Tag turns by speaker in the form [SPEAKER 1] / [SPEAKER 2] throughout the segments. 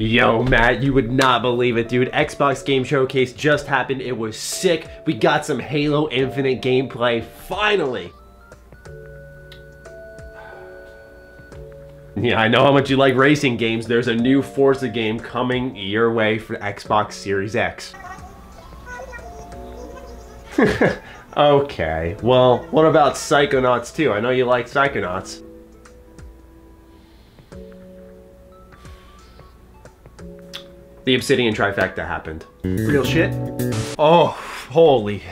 [SPEAKER 1] Yo, Matt, you would not believe it, dude. Xbox Game Showcase just happened. It was sick. We got some Halo Infinite gameplay, finally. Yeah, I know how much you like racing games. There's a new Forza game coming your way for Xbox Series X. okay, well, what about Psychonauts 2? I know you like Psychonauts. The Obsidian trifecta happened. Real shit? Oh, holy.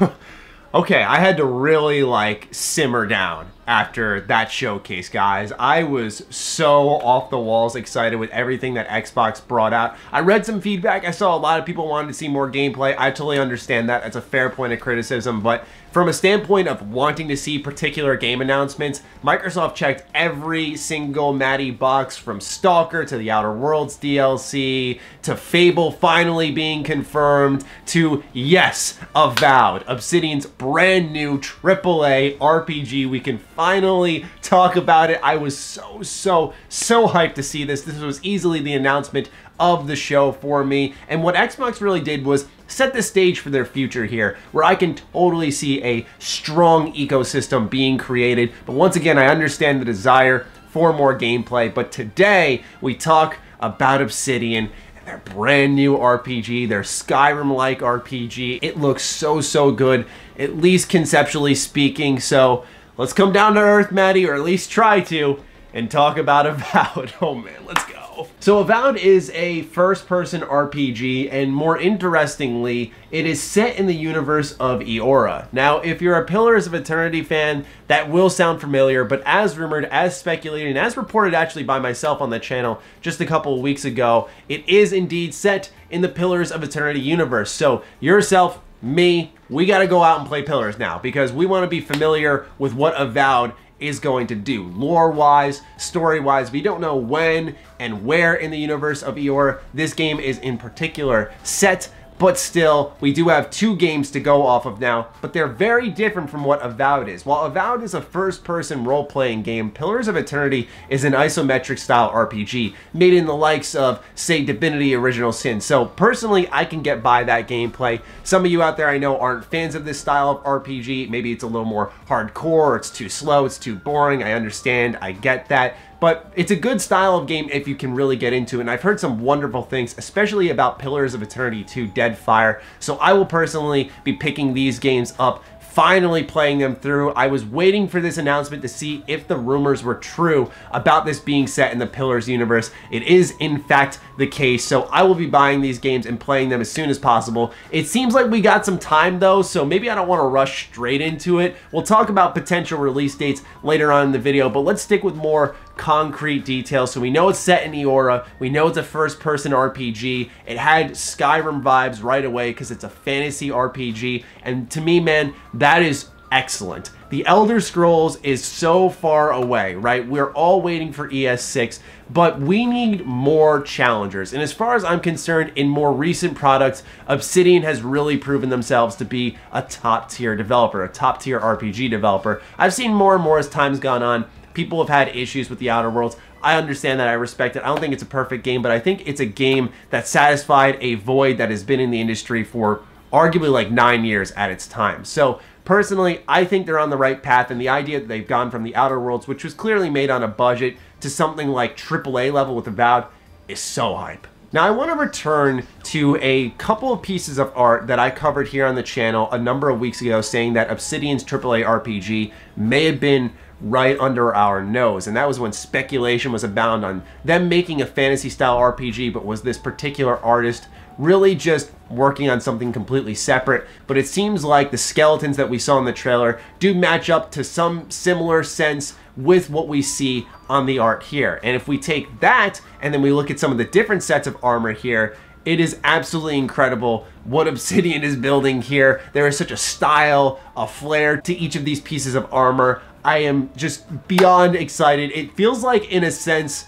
[SPEAKER 1] okay, I had to really like simmer down after that showcase, guys. I was so off the walls excited with everything that Xbox brought out. I read some feedback. I saw a lot of people wanted to see more gameplay. I totally understand that. That's a fair point of criticism, but from a standpoint of wanting to see particular game announcements, Microsoft checked every single Matty box from Stalker to the Outer Worlds DLC to Fable finally being confirmed to, yes, Avowed, Obsidian's brand new AAA RPG. We can finally talk about it. I was so, so, so hyped to see this. This was easily the announcement of the show for me. And what Xbox really did was set the stage for their future here, where I can totally see a strong ecosystem being created. But once again, I understand the desire for more gameplay. But today, we talk about Obsidian and their brand new RPG, their Skyrim-like RPG. It looks so, so good, at least conceptually speaking. So let's come down to earth, Matty, or at least try to, and talk about Avowed. Oh man, let's go. So Avowed is a first-person RPG, and more interestingly, it is set in the universe of Eora. Now, if you're a Pillars of Eternity fan, that will sound familiar, but as rumored, as speculated, and as reported actually by myself on the channel just a couple of weeks ago, it is indeed set in the Pillars of Eternity universe. So yourself, me, we got to go out and play Pillars now because we want to be familiar with what Avowed is going to do. Lore-wise, story-wise, we don't know when and where in the universe of Eora this game is in particular set, but still, we do have two games to go off of now, but they're very different from what Avowed is. While Avowed is a first-person role-playing game, Pillars of Eternity is an isometric style RPG, made in the likes of, say, Divinity Original Sin. So personally, I can get by that gameplay. Some of you out there I know aren't fans of this style of RPG. Maybe it's a little more hardcore, it's too slow, it's too boring. I understand, I get that but it's a good style of game if you can really get into it. And I've heard some wonderful things, especially about Pillars of Eternity 2 Deadfire. So I will personally be picking these games up finally playing them through. I was waiting for this announcement to see if the rumors were true about this being set in the Pillars universe. It is in fact the case, so I will be buying these games and playing them as soon as possible. It seems like we got some time though, so maybe I don't want to rush straight into it. We'll talk about potential release dates later on in the video, but let's stick with more concrete details. So we know it's set in Eora. We know it's a first-person RPG. It had Skyrim vibes right away because it's a fantasy RPG. And to me, man, that is excellent. The Elder Scrolls is so far away, right? We're all waiting for ES6, but we need more challengers. And as far as I'm concerned, in more recent products, Obsidian has really proven themselves to be a top tier developer, a top tier RPG developer. I've seen more and more as time's gone on People have had issues with the Outer Worlds. I understand that. I respect it. I don't think it's a perfect game, but I think it's a game that satisfied a void that has been in the industry for arguably like nine years at its time. So personally, I think they're on the right path, and the idea that they've gone from the Outer Worlds, which was clearly made on a budget, to something like AAA level with Avowed is so hype. Now I want to return to a couple of pieces of art that I covered here on the channel a number of weeks ago saying that Obsidian's AAA RPG may have been right under our nose. And that was when speculation was abound on them making a fantasy style RPG, but was this particular artist really just working on something completely separate. But it seems like the skeletons that we saw in the trailer do match up to some similar sense with what we see on the art here. And if we take that and then we look at some of the different sets of armor here, it is absolutely incredible what Obsidian is building here. There is such a style, a flair to each of these pieces of armor. I am just beyond excited. It feels like, in a sense,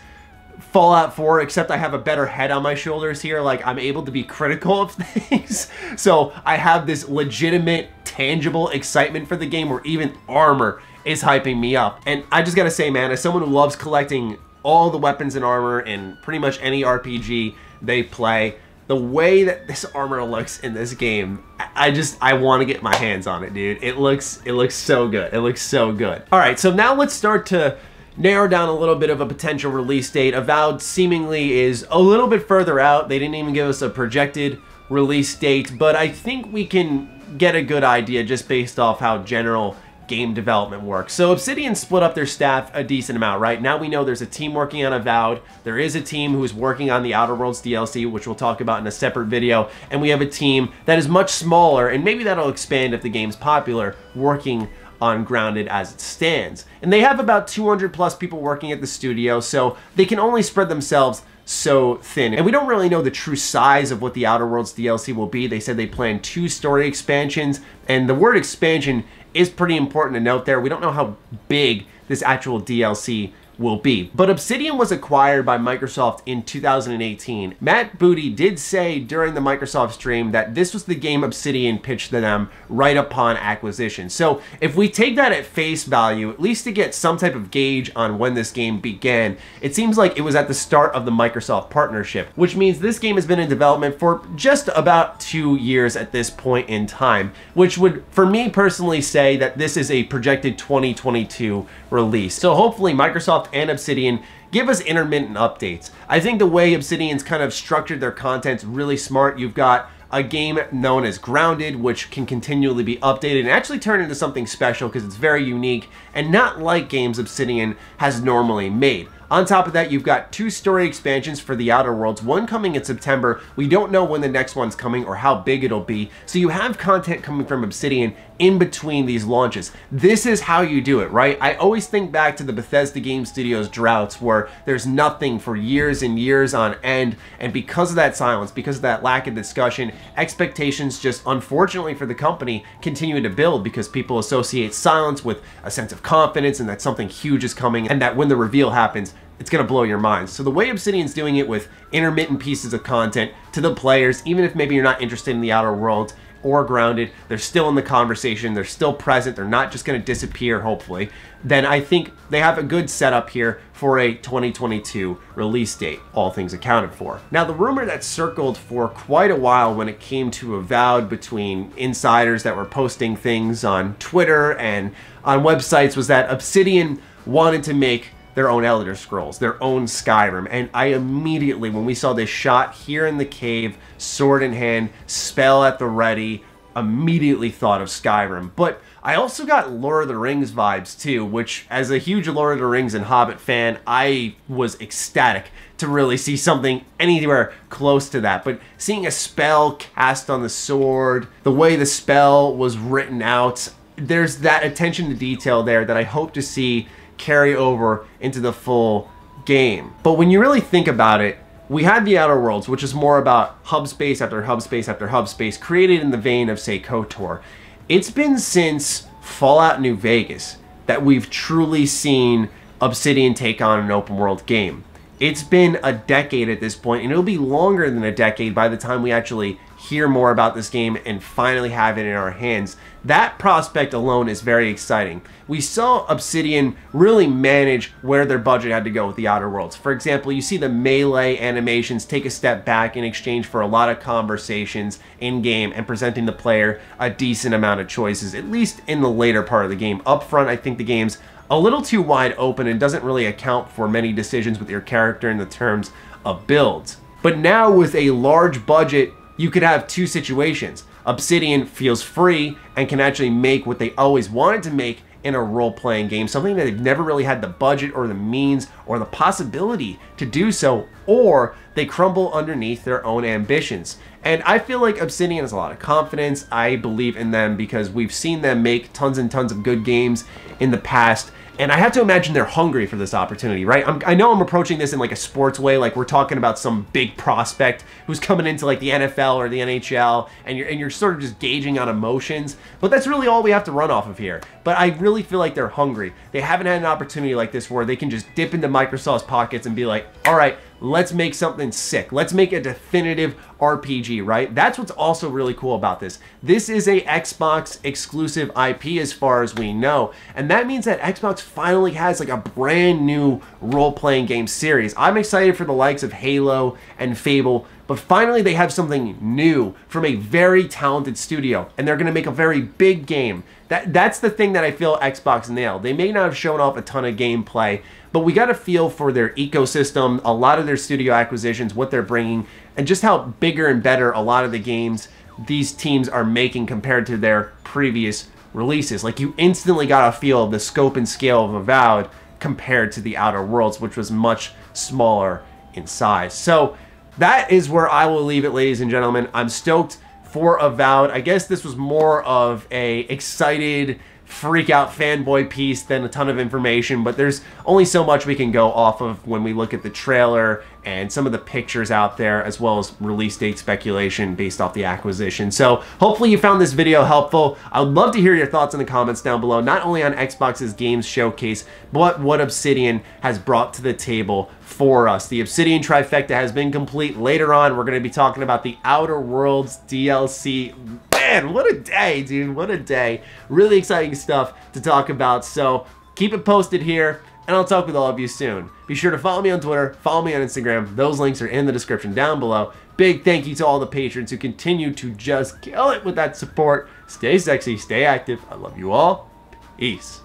[SPEAKER 1] Fallout 4, except I have a better head on my shoulders here. Like, I'm able to be critical of things. so I have this legitimate, tangible excitement for the game where even armor is hyping me up. And I just gotta say, man, as someone who loves collecting all the weapons and armor in pretty much any RPG they play. The way that this armor looks in this game, I just I want to get my hands on it, dude. It looks it looks so good. It looks so good. All right, so now let's start to narrow down a little bit of a potential release date. Avowed seemingly is a little bit further out. They didn't even give us a projected release date, but I think we can get a good idea just based off how general game development work. So Obsidian split up their staff a decent amount, right? Now we know there's a team working on Avowed, there is a team who's working on the Outer Worlds DLC, which we'll talk about in a separate video, and we have a team that is much smaller, and maybe that'll expand if the game's popular, working on Grounded as it stands. And they have about 200 plus people working at the studio, so they can only spread themselves so thin. And we don't really know the true size of what the Outer Worlds DLC will be. They said they plan two story expansions, and the word expansion is pretty important to note there. We don't know how big this actual DLC will be. But Obsidian was acquired by Microsoft in 2018. Matt Booty did say during the Microsoft stream that this was the game Obsidian pitched to them right upon acquisition. So if we take that at face value, at least to get some type of gauge on when this game began, it seems like it was at the start of the Microsoft partnership, which means this game has been in development for just about two years at this point in time, which would, for me personally, say that this is a projected 2022 release. So hopefully Microsoft and Obsidian give us intermittent updates. I think the way Obsidian's kind of structured their content's really smart. You've got a game known as Grounded, which can continually be updated and actually turn into something special because it's very unique and not like games Obsidian has normally made. On top of that, you've got two story expansions for the Outer Worlds, one coming in September. We don't know when the next one's coming or how big it'll be. So you have content coming from Obsidian in between these launches. This is how you do it, right? I always think back to the Bethesda Game Studios droughts where there's nothing for years and years on end. And because of that silence, because of that lack of discussion, expectations just unfortunately for the company continue to build because people associate silence with a sense of confidence and that something huge is coming and that when the reveal happens, it's going to blow your mind. So the way Obsidian's doing it with intermittent pieces of content to the players, even if maybe you're not interested in the outer world or grounded, they're still in the conversation, they're still present, they're not just going to disappear, hopefully, then I think they have a good setup here for a 2022 release date, all things accounted for. Now, the rumor that circled for quite a while when it came to Avowed between insiders that were posting things on Twitter and on websites was that Obsidian wanted to make their own Elder Scrolls, their own Skyrim. And I immediately, when we saw this shot here in the cave, sword in hand, spell at the ready, immediately thought of Skyrim. But I also got Lord of the Rings vibes too, which as a huge Lord of the Rings and Hobbit fan, I was ecstatic to really see something anywhere close to that. But seeing a spell cast on the sword, the way the spell was written out, there's that attention to detail there that I hope to see carry over into the full game. But when you really think about it, we had the Outer Worlds, which is more about hub space after hub space after hub space, created in the vein of, say, KOTOR. It's been since Fallout New Vegas that we've truly seen Obsidian take on an open world game. It's been a decade at this point, and it'll be longer than a decade by the time we actually hear more about this game and finally have it in our hands. That prospect alone is very exciting. We saw Obsidian really manage where their budget had to go with the Outer Worlds. For example, you see the melee animations take a step back in exchange for a lot of conversations in-game and presenting the player a decent amount of choices, at least in the later part of the game. Up front, I think the game's a little too wide open and doesn't really account for many decisions with your character in the terms of builds. But now with a large budget you could have two situations. Obsidian feels free and can actually make what they always wanted to make in a role-playing game, something that they've never really had the budget or the means or the possibility to do so, or they crumble underneath their own ambitions. And I feel like Obsidian has a lot of confidence. I believe in them because we've seen them make tons and tons of good games in the past, and I have to imagine they're hungry for this opportunity, right? I'm, i know I'm approaching this in like a sports way, like we're talking about some big prospect who's coming into like the NFL or the NHL, and you're and you're sort of just gauging on emotions. But that's really all we have to run off of here. But I really feel like they're hungry. They haven't had an opportunity like this where they can just dip into Microsoft's pockets and be like, all right, let's make something sick. Let's make a definitive RPG, right? That's what's also really cool about this. This is a Xbox exclusive IP as far as we know. And that means that Xbox finally has like a brand new role-playing game series. I'm excited for the likes of Halo and Fable, but finally they have something new from a very talented studio and they're going to make a very big game. That that's the thing that I feel Xbox nailed. They may not have shown off a ton of gameplay, but we got a feel for their ecosystem, a lot of their studio acquisitions, what they're bringing, and just how bigger and better a lot of the games these teams are making compared to their previous releases. Like you instantly got a feel of the scope and scale of Avowed compared to the Outer Worlds, which was much smaller in size. So that is where I will leave it, ladies and gentlemen. I'm stoked for Avowed. I guess this was more of a excited freak out fanboy piece than a ton of information, but there's only so much we can go off of when we look at the trailer and some of the pictures out there, as well as release date speculation based off the acquisition. So hopefully you found this video helpful. I would love to hear your thoughts in the comments down below, not only on Xbox's Games Showcase, but what Obsidian has brought to the table for us. The Obsidian trifecta has been complete. Later on, we're going to be talking about the Outer Worlds DLC man, what a day, dude. What a day. Really exciting stuff to talk about. So keep it posted here, and I'll talk with all of you soon. Be sure to follow me on Twitter, follow me on Instagram. Those links are in the description down below. Big thank you to all the patrons who continue to just kill it with that support. Stay sexy, stay active. I love you all. Peace.